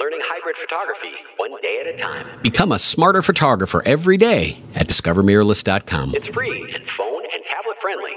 learning hybrid photography one day at a time. Become a smarter photographer every day at discovermirrorless.com. It's free and phone and tablet friendly.